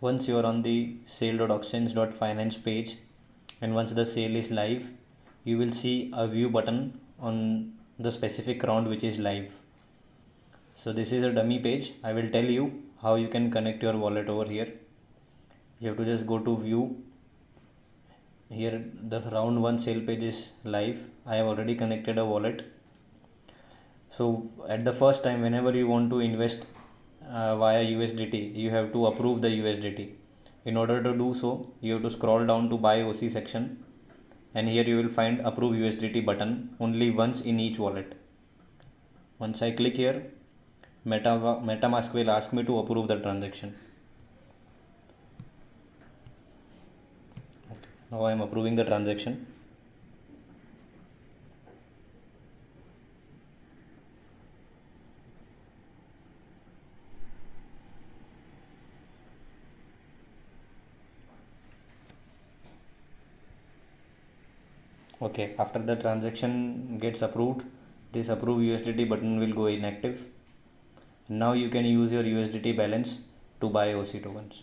once you are on the sale.oxchange.finance page and once the sale is live you will see a view button on the specific round which is live. So this is a dummy page. I will tell you how you can connect your wallet over here. You have to just go to view. Here the round one sale page is live. I have already connected a wallet. So at the first time whenever you want to invest uh, via usdt you have to approve the usdt in order to do so you have to scroll down to buy oc section and here you will find approve usdt button only once in each wallet. Once i click here Meta, metamask will ask me to approve the transaction. Okay. now i am approving the transaction okay after the transaction gets approved this approve USDT button will go inactive. Now you can use your USDT balance to buy OC tokens